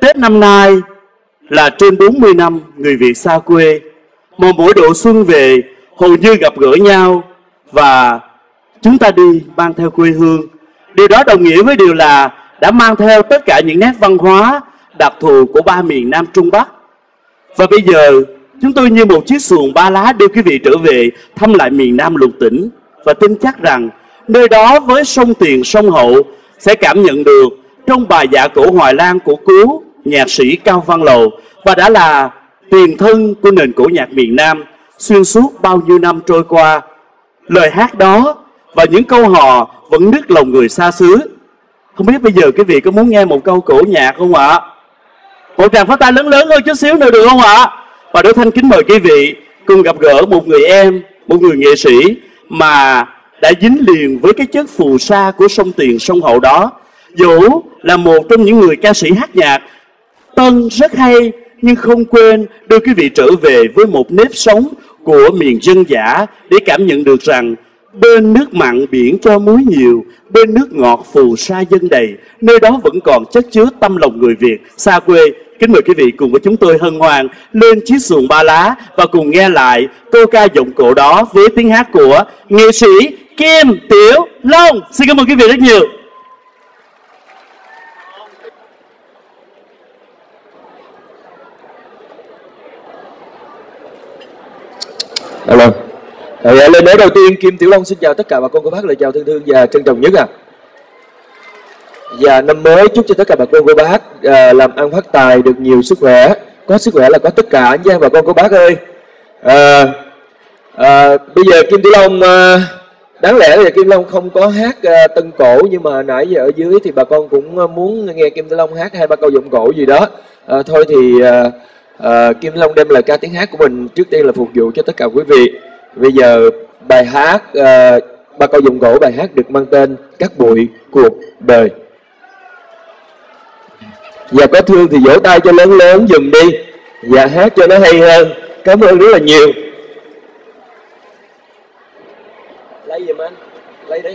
Tết năm nay là trên 40 năm người Việt xa quê, mà mỗi độ xuân về hầu như gặp gỡ nhau và chúng ta đi mang theo quê hương. Điều đó đồng nghĩa với điều là đã mang theo tất cả những nét văn hóa đặc thù của ba miền Nam Trung Bắc. Và bây giờ chúng tôi như một chiếc xuồng ba lá đưa quý vị trở về thăm lại miền Nam lục tỉnh và tin chắc rằng nơi đó với sông Tiền sông Hậu sẽ cảm nhận được trong bài dạ cổ Hoài Lan của Cứu nhạc sĩ Cao Văn Lầu và đã là tiền thân của nền cổ nhạc miền Nam xuyên suốt bao nhiêu năm trôi qua. Lời hát đó và những câu hò vẫn nức lòng người xa xứ. Không biết bây giờ quý vị có muốn nghe một câu cổ nhạc không ạ? Một tràng phát tay lớn lớn hơn chút xíu nữa được không ạ? Và Đỗ Thanh kính mời quý vị cùng gặp gỡ một người em, một người nghệ sĩ mà đã dính liền với cái chất phù sa của sông Tiền sông Hậu đó. Vũ là một trong những người ca sĩ hát nhạc tân rất hay nhưng không quên đưa quý vị trở về với một nếp sống của miền dân giả để cảm nhận được rằng bên nước mặn biển cho muối nhiều, bên nước ngọt phù sa dân đầy, nơi đó vẫn còn chất chứa tâm lòng người Việt xa quê. Kính mời quý vị cùng với chúng tôi hân hoan lên chiếc xuồng ba lá và cùng nghe lại câu ca giọng cổ đó với tiếng hát của nghệ sĩ Kim Tiểu Long. Xin cảm ơn quý vị rất nhiều. Alo. Rồi, à, lên đế đầu tiên Kim Tiểu Long xin chào tất cả bà con cô bác lời chào thân thương và trân trọng nhất à. Và dạ, năm mới chúc cho tất cả bà con cô bác à, làm ăn phát tài được nhiều sức khỏe. Có sức khỏe là có tất cả nha bà con cô bác ơi. À, à, bây giờ Kim Tiểu Long à, đáng lẽ là Kim Long không có hát à, tân cổ nhưng mà nãy giờ ở dưới thì bà con cũng muốn nghe Kim Tiểu Long hát hai ba câu giọng cổ gì đó. À, thôi thì à, à, Kim Long đem lời ca tiếng hát của mình trước tiên là phục vụ cho tất cả quý vị. Bây giờ bài hát à, ba câu giọng gỗ bài hát được mang tên Các bụi cuộc đời. Và có thương thì vỗ tay cho lớn lớn dùm đi. Và hát cho nó hay hơn. Cảm ơn rất là nhiều. Lấy giùm anh. Lấy đi.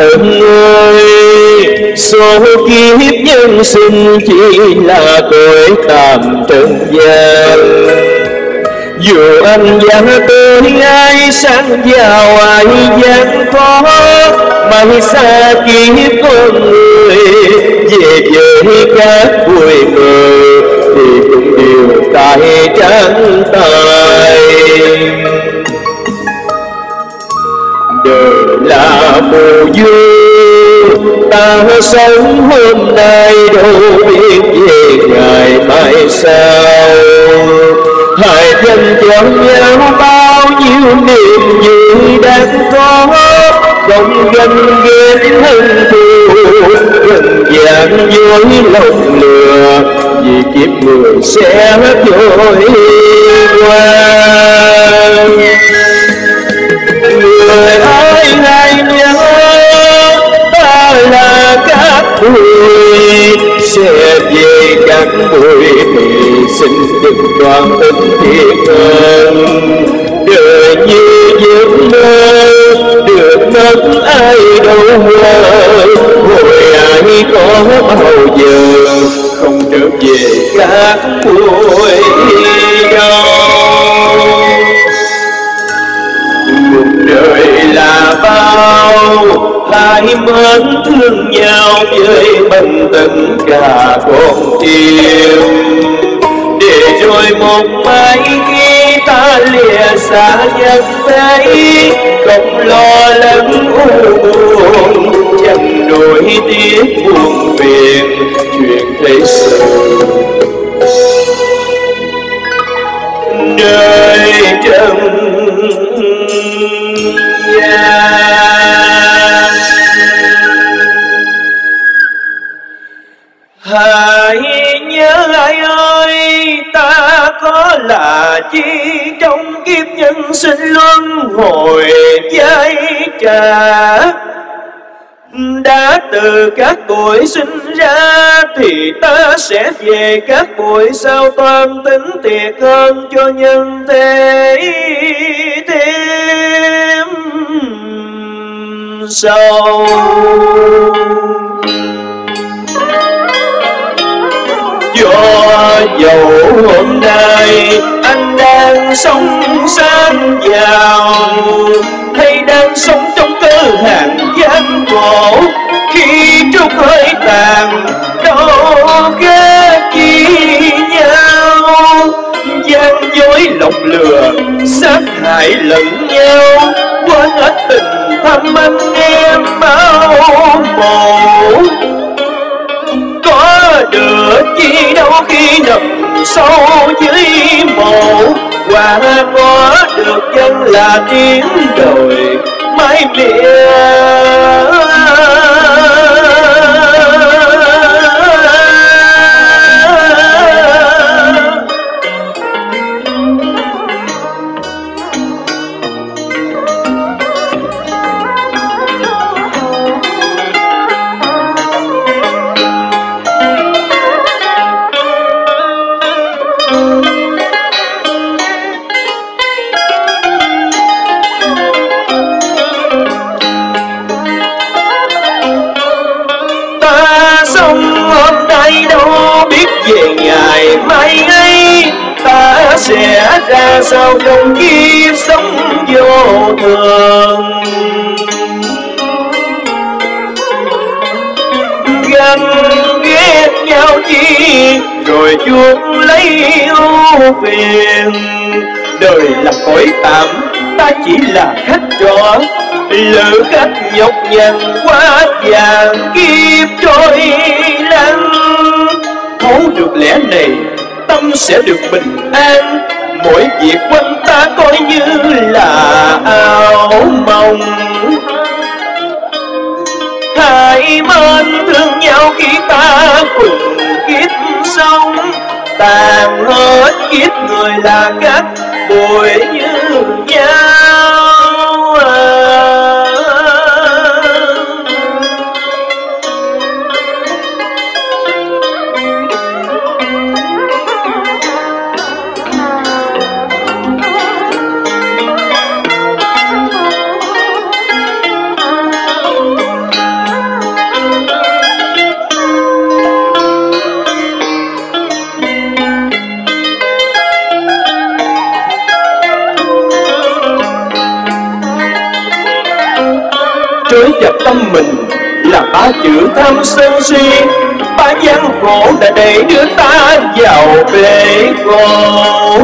Bạn thân ơi, Số kiếp nhân sinh chỉ là cõi tạm trần gian. Dù anh gian tới ai sáng giàu ai gian khó Mai xa kiếp con người, Về với các vui mờ Thì cũng đều tại trắng tay. Là phù du ta sống hôm nay đâu biết về ngày mai sau. Hai dân cho nhau bao nhiêu niềm vui đang có. Không gần ghét hận thù gần dạng dối lòng lừa. Vì kiếp người sẽ trôi qua. Vui sẽ về các buổi thì xin đừng toàn tình thiệt hơn đời như giấc mơ được mất ai đâu ngờ hồi ai có bao giờ không trở về các buổi đâu cuộc đời là bao hai mến thương nhau với từng cả con tim để rồi một mai khi ta lìa xa nhân thế không lo lắng u buồn, chẳng đổi tiếc buồn phiền, chuyện thế sự nơi trần ai ơi, ta có là chi trong kiếp nhân sinh luân hồi giai trà đã từ các buổi sinh ra thì ta sẽ về các buổi sao toan tính thiệt hơn cho nhân thế thêm. Sâu hôm nay anh đang sống sang giàu, hay đang sống trong cơ hàng gian khổ khi trúc hơi tàn đâu ghét chi nhau. Gian dối lọc lừa, sát hại lẫn nhau. Quên hết tình thăm anh em bao mồ có được chi đâu khi nằm sâu dưới mộ. Qua có được dân là tiếng đời mãi miệng. Ngày ấy ta sẽ ra sao trong kiếp sống vô thường? Ganh ghét nhau chi, rồi chuốc lấy ưu phiền. Đời là cõi tạm, ta chỉ là khách trọ. Lữ khách nhọc nhằn quá vàng, kiếp trôi lăn. Thấu được lẽ này tâm sẽ được bình an. Mỗi việc quanh ta coi như là ảo mộng. Hai bên thương nhau khi ta cùng kiếp sống tàn hết kiếp người là cách bụi như nhau. Tới dập tâm mình là ba chữ tham sân si. Ba gian khổ đã đẩy đưa ta vào bể khổ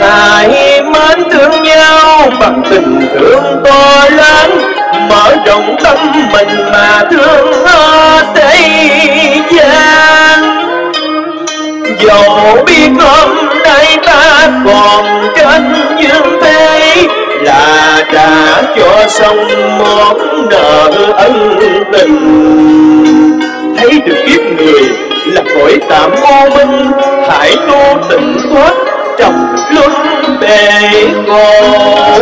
Hai mến thương nhau bằng tình thương to lớn, Mở rộng tâm mình mà thương hết thế gian. Dẫu biết hôm nay ta còn trên dương thế Là đã cho xong món nợ ân tình. Thấy được kiếp người là cõi tạm vô minh, Hãy tu tịnh thoát trong luân bề khổ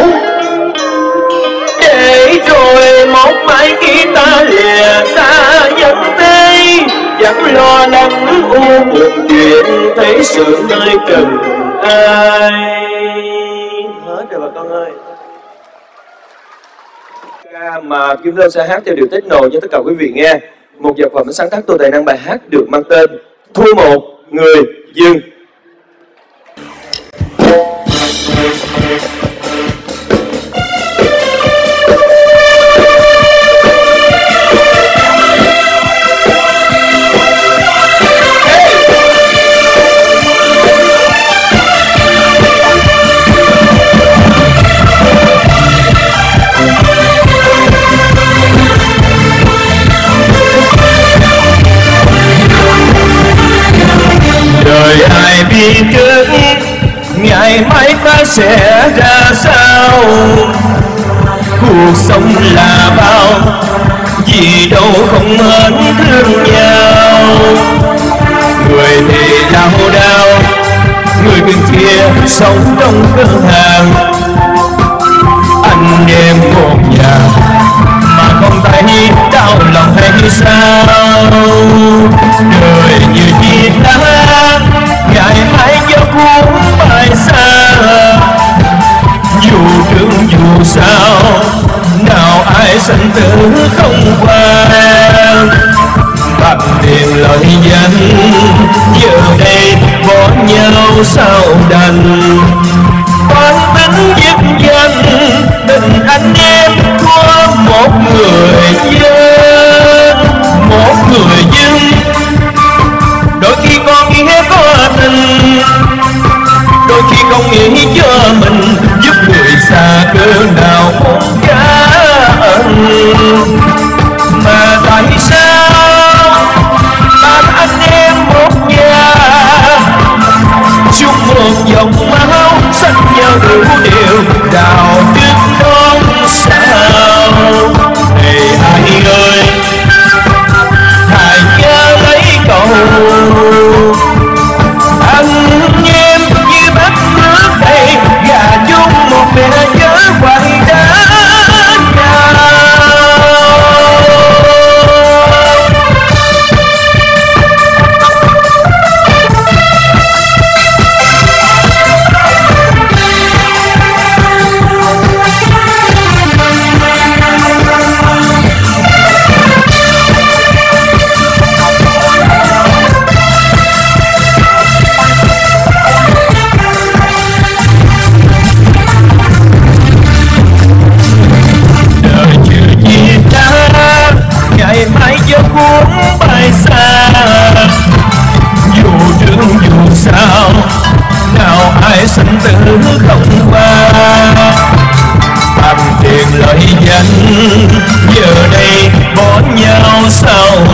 để rồi một mai khi ta lìa xa nhân thế chẳng lo lắng u buồn chuyện thấy sự nơi cần ai. Hết rồi bà con ơi ca mà Kim Lân sẽ hát theo điệu techno cho tất cả quý vị nghe. Một vật phẩm sáng tác tôi tài năng bài hát được mang tên thua một người dừng. Mến thương nhau người thì đau kia sống trong cửa hàng anh em một nhà, mà không thấy đau lòng hay sao? Đời như chi ta ngày mai gió cuốn bay xa. Dù trương dù sao, nào ai sinh tử không qua. Sao đành?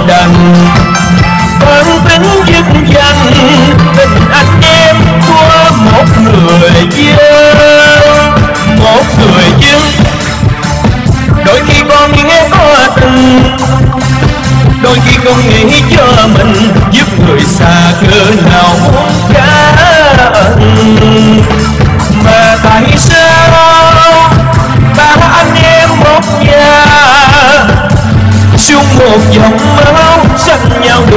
Đằng. Con tính dứt danh, tình anh em của một người dân một người dân đôi khi con nghe có tình, đôi khi con nghĩ cho mình giúp người xa cơ nào muốn trả ơn mà tại sao ba anh em một nhà, chung một dòng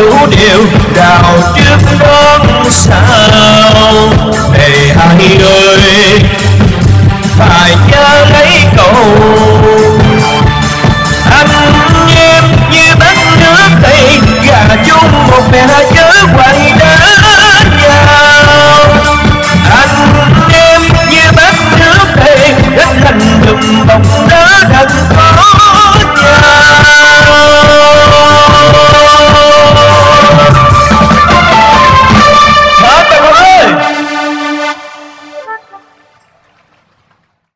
hữu đều điều đào trước đón sao? Này hai ơi phải nhớ lấy cầu anh em như bánh nước tây, gà chung một mẹ nhớ